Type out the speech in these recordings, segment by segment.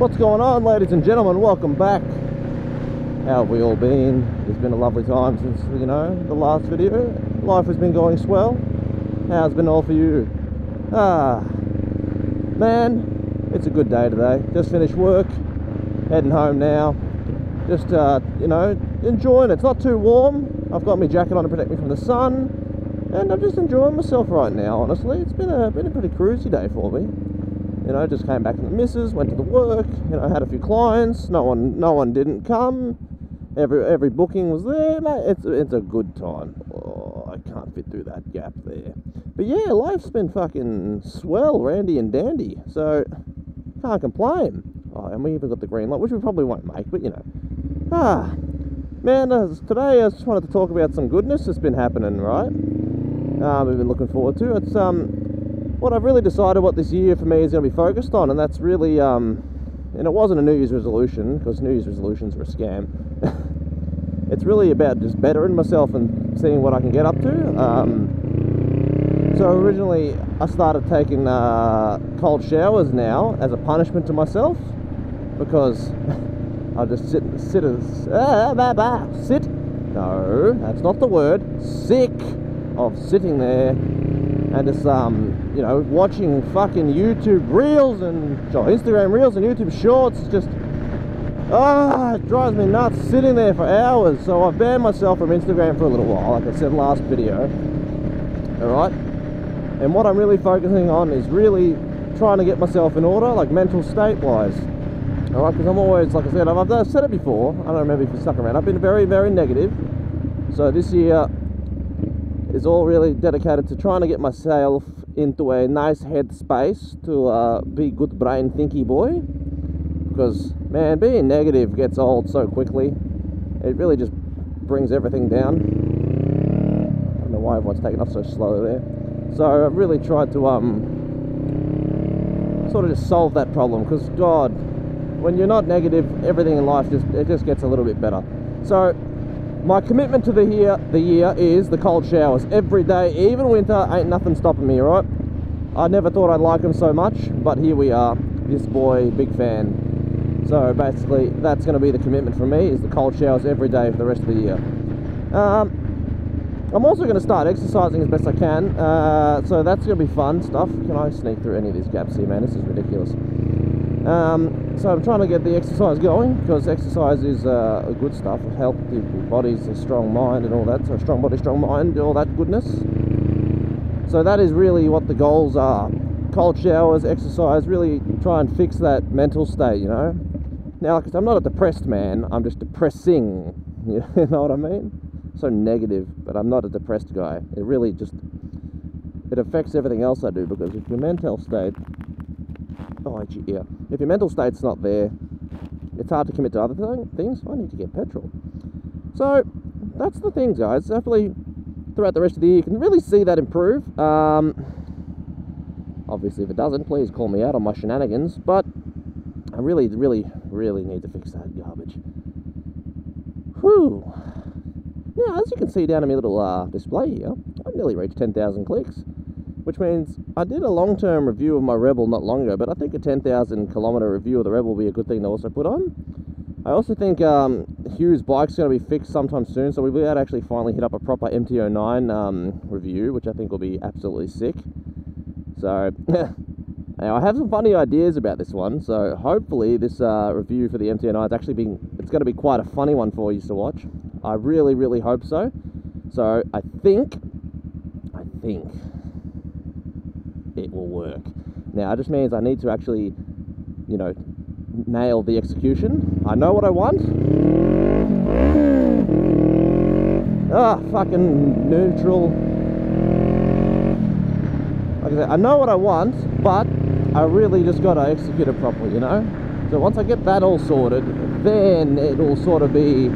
What's going on, ladies and gentlemen? Welcome back. How have we all been? It's been a lovely time since, you know, the last video. Life has been going swell. How's been all for you? Ah, man, it's a good day today. Just finished work, heading home now. Just, uh, you know, enjoying it. It's not too warm. I've got my jacket on to protect me from the sun. And I'm just enjoying myself right now, honestly. It's been a, been a pretty cruisy day for me. You know, just came back from the missus, went to the work, you know, had a few clients, no one no one didn't come. Every every booking was there, mate. It's it's a good time. Oh, I can't fit through that gap there. But yeah, life's been fucking swell, randy and dandy. So can't complain. Oh, and we even got the green light, which we probably won't make, but you know. Ah, man, uh, today I just wanted to talk about some goodness that's been happening, right? Um, we've been looking forward to. It's um, what I've really decided what this year for me is going to be focused on, and that's really, um, and it wasn't a New Year's resolution because New Year's resolutions are a scam. it's really about just bettering myself and seeing what I can get up to. Um, so originally, I started taking uh, cold showers now as a punishment to myself because I just sit, sit as ah, bah, bah, sit. No, that's not the word. Sick of sitting there and just um, you know, watching fucking YouTube reels and oh, Instagram reels and YouTube shorts. It's just ah, it drives me nuts sitting there for hours. So I've banned myself from Instagram for a little while, like I said last video. All right, and what I'm really focusing on is really trying to get myself in order, like mental state wise. All right, because I'm always, like I said, I've, I've said it before. I don't remember if you stuck around. I've been very, very negative. So this year is all really dedicated to trying to get myself into a nice headspace to uh, be good brain thinky boy. Because man being negative gets old so quickly. It really just brings everything down. I don't know why everyone's taking off so slow there. So I've really tried to um sort of just solve that problem because god when you're not negative everything in life just it just gets a little bit better. So my commitment to the year, the year is the cold showers every day, even winter. Ain't nothing stopping me, right? I never thought I'd like them so much, but here we are. This boy, big fan. So basically, that's going to be the commitment for me: is the cold showers every day for the rest of the year. Um, I'm also going to start exercising as best I can, uh, so that's going to be fun stuff. Can I sneak through any of these gaps here, man? This is ridiculous. Um, so I'm trying to get the exercise going because exercise is uh, good stuff. Healthy bodies, a strong mind, and all that. So strong body, strong mind, all that goodness. So that is really what the goals are. Cold showers, exercise, really try and fix that mental state. You know. Now, because I'm not a depressed man, I'm just depressing. You know what I mean? So negative, but I'm not a depressed guy. It really just it affects everything else I do because if your mental state oh, yeah. If your mental state's not there, it's hard to commit to other th things. I need to get petrol. So that's the thing, guys. Hopefully, throughout the rest of the year, you can really see that improve. Um, obviously, if it doesn't, please call me out on my shenanigans. But I really, really, really need to fix that garbage. Whew. Now, as you can see down in my little uh, display here, I've nearly reached 10,000 clicks which means I did a long-term review of my Rebel not long ago, but I think a 10,000 kilometer review of the Rebel will be a good thing to also put on. I also think um, Hugh's bike's going to be fixed sometime soon, so we'll be able to actually finally hit up a proper MT09 um, review, which I think will be absolutely sick. So, now I have some funny ideas about this one, so hopefully this uh, review for the MT09 is actually being, it's going to be quite a funny one for you to watch. I really, really hope so. So I think, I think it will work. Now, it just means I need to actually, you know, nail the execution. I know what I want. Ah, fucking neutral. Like I said, I know what I want, but I really just got to execute it properly, you know? So once I get that all sorted, then it'll sort of be,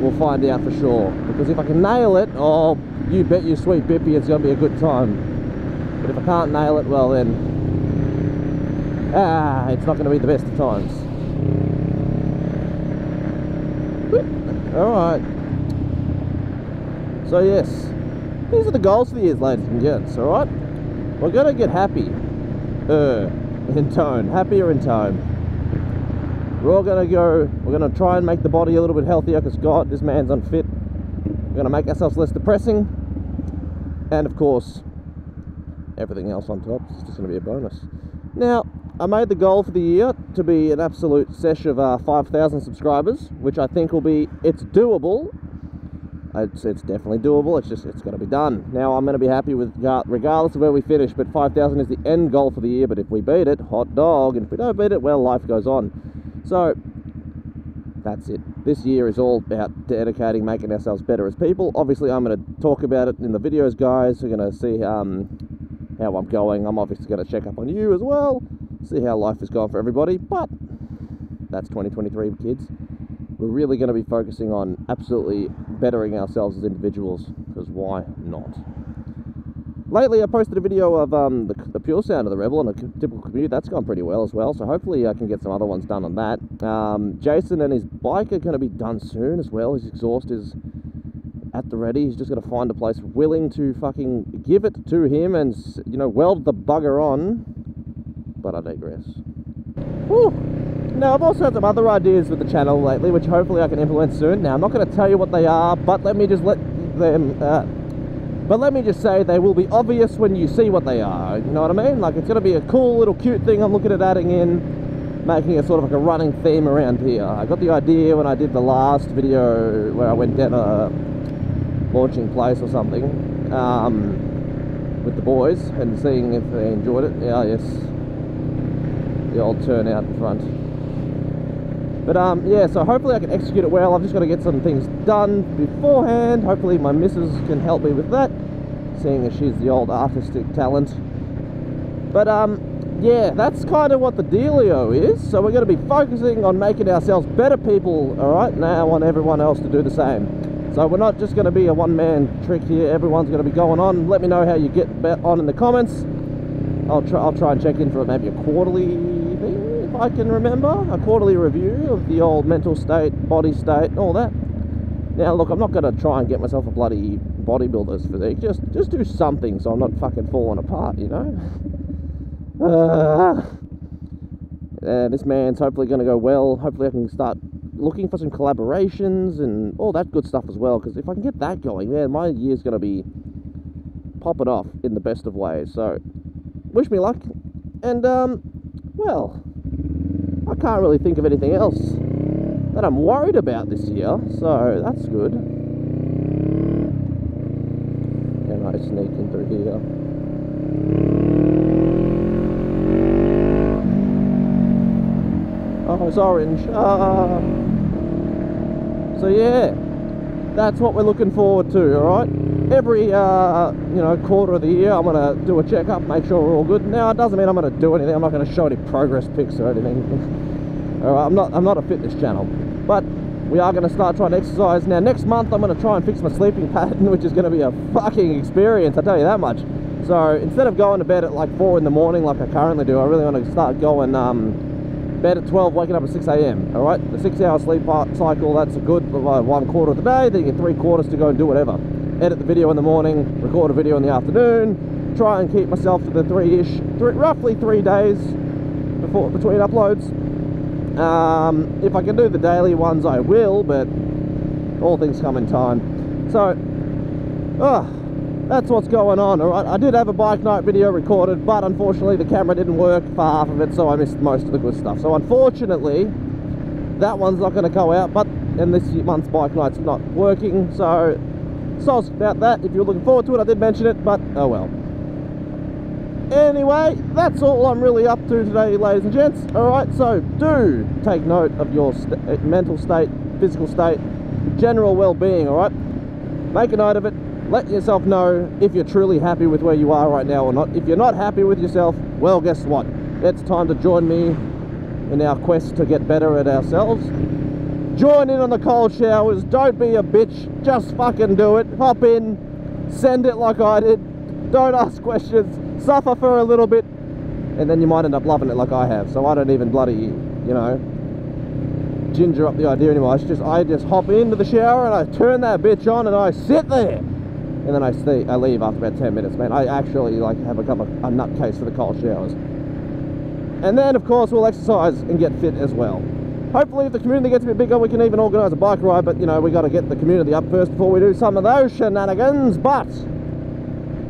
we'll find out for sure. Because if I can nail it, oh, you bet your sweet Bippy it's to be a good time. But if I can't nail it, well then, ah, it's not going to be the best of times. Alright. So yes, these are the goals for the years, ladies and gents, alright? We're going to get happy. Uh, in tone. Happier in tone. We're all gonna go. We're gonna try and make the body a little bit healthier because God, this man's unfit. We're gonna make ourselves less depressing, and of course, everything else on top is just gonna be a bonus. Now, I made the goal for the year to be an absolute sesh of uh, 5,000 subscribers, which I think will be. It's doable. It's, it's definitely doable. It's just it's got to be done. Now I'm going to be happy with regardless of where we finish. But 5,000 is the end goal for the year. But if we beat it, hot dog. And if we don't beat it, well, life goes on. So that's it. This year is all about dedicating, making ourselves better as people. Obviously, I'm going to talk about it in the videos, guys. We're going to see um, how I'm going. I'm obviously going to check up on you as well, see how life has gone for everybody. But that's 2023, kids. We're really going to be focusing on absolutely bettering ourselves as individuals, because why not? Lately, I posted a video of um, the, the, pure sound of the Rebel on a typical commute. That's gone pretty well as well, so hopefully I can get some other ones done on that. Um, Jason and his bike are going to be done soon as well. His exhaust is at the ready. He's just got to find a place willing to fucking give it to him and, you know, weld the bugger on. But I digress. Whew. Now, I've also had some other ideas with the channel lately, which hopefully I can implement soon. Now, I'm not going to tell you what they are, but let me just let them... Uh, but let me just say, they will be obvious when you see what they are. You know what I mean? Like, it's going to be a cool little cute thing I'm looking at adding in, making it sort of like a running theme around here. I got the idea when I did the last video where I went down a launching place or something um, with the boys and seeing if they enjoyed it. Yeah, yes. The old turnout in front. But um, yeah, so hopefully I can execute it well. I've just got to get some things done beforehand. Hopefully my missus can help me with that, seeing as she's the old artistic talent. But um, yeah, that's kind of what the dealio is. So we're going to be focusing on making ourselves better people, all right? Now I want everyone else to do the same. So we're not just going to be a one-man trick here. Everyone's going to be going on. Let me know how you get on in the comments. I'll try, I'll try and check in for maybe a quarterly If I can remember, a quarterly review of the old mental state, body state, all that. Now, look, I'm not going to try and get myself a bloody bodybuilder's physique. Just, just do something so I'm not fucking falling apart, you know? Uh, uh, this man's hopefully going to go well. Hopefully I can start looking for some collaborations and all that good stuff as well. Because if I can get that going, man, my year's going to be popping off in the best of ways. So, wish me luck. And, um, well, I can't really think of anything else that I'm worried about this year, so that's good. Can I sneak in through here? It's orange. Ah. So yeah, that's what we're looking forward to, alright? Every, uh, you know, quarter of the year I'm going to do a checkup, make sure we're all good. Now, it doesn't mean I'm going to do anything. I'm not going to show any progress pics or anything. alright, I'm not, I'm not a fitness channel. But we are going to start trying to exercise. Now, next month I'm going to try and fix my sleeping pattern, which is going to be a fucking experience, I tell you that much. So, instead of going to bed at like 4 in the morning like I currently do, I really want to start going um, bed at 12, waking up at 6 a.m. All right, the six-hour sleep cycle, that's a good uh, one quarter of the day. Then you get three quarters to go and do whatever. Edit the video in the morning, record a video in the afternoon. Try and keep myself to the three-ish, three, roughly three days before between uploads. Um, if I can do the daily ones, I will, but all things come in time. So, ah. That's what's going on. All right i did have a bike night video recorded but unfortunately the camera didn't work for half of it so i missed most of the good stuff. So unfortunately that one's not going to go out but and this month's bike night's not working so so about that. If you're looking forward to it i did mention it but oh well. Anyway that's all i'm really up to today ladies and gents. All right so do take note of your st uh, mental state physical state general well-being all right? Make a note of it let yourself know if you're truly happy with where you are right now or not. If you're not happy with yourself, well, guess what? It's time to join me in our quest to get better at ourselves. Join in on the cold showers. Don't be a bitch. Just fucking do it. Hop in. Send it like I did. Don't ask questions. Suffer for a little bit. And then you might end up loving it like I have. So I don't even bloody, you know, ginger up the idea anymore. It's just, I just hop into the shower and I turn that bitch on and I sit there and then I stay, I leave after about 10 minutes, man. I actually like have a, a nutcase for the cold showers. And then, of course, we'll exercise and get fit as well. Hopefully, if the community gets a bit bigger, we can even organise a bike ride. But you know, we got to get the community up first before we do some of those shenanigans. But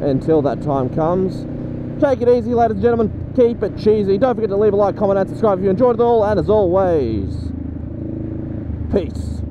until that time comes, take it easy, ladies and gentlemen. Keep it cheesy. Don't forget to leave a like, comment, and subscribe if you enjoyed it all. And as always, peace.